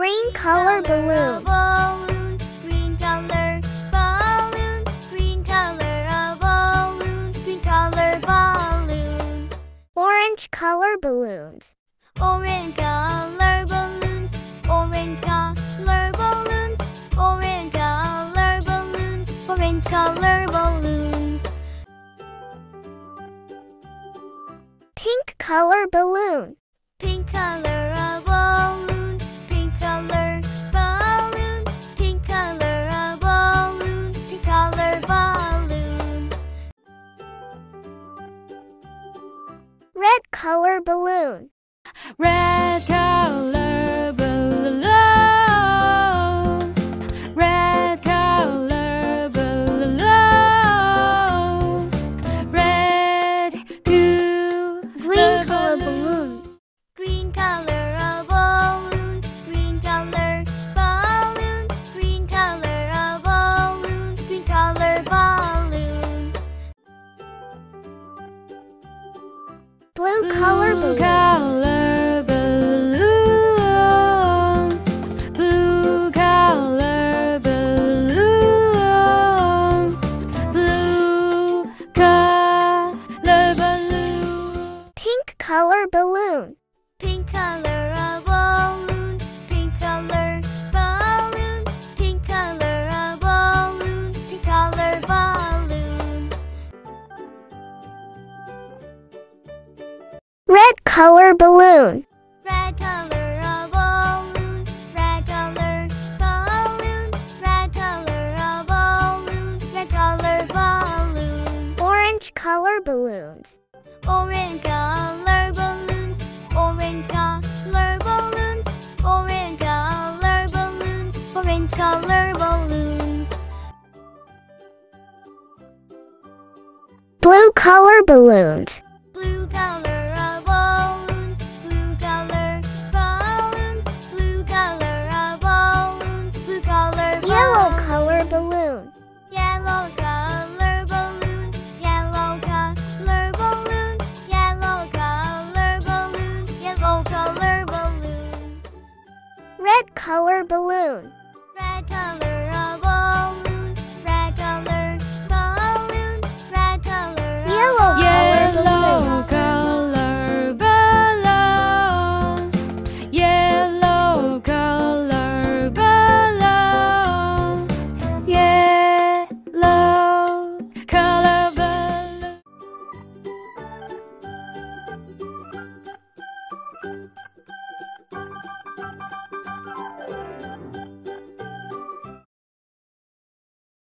Green color balloon. balloon. Green color balloon. Green color a balloon. Green color balloon. Orange color balloons. Orange color balloons. Orange color balloons. Orange color balloons. Orange color balloons. Pink color balloon. Pink color color balloon. Red color Blue color Blue balloon. color balloons. Blue color balloons. Blue color balloon. Pink color balloon. Pink color color balloon. Red color a balloon. Red color balloon. Red color a balloon. Red color balloon. Orange color balloons. Orange color balloons. Orange color balloons. Orange color balloons. Orange color balloons. Blue color balloons. Red color balloon. Red color